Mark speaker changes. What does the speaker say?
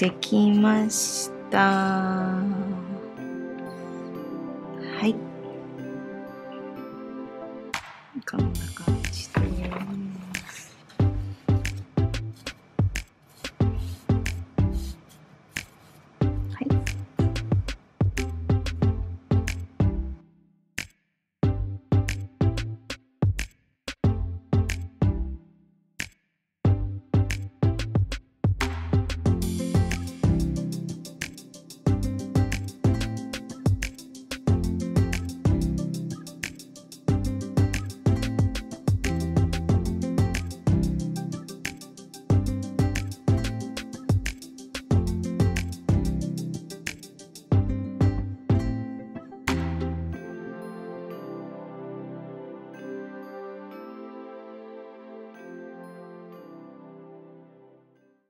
Speaker 1: できました。はい。こんな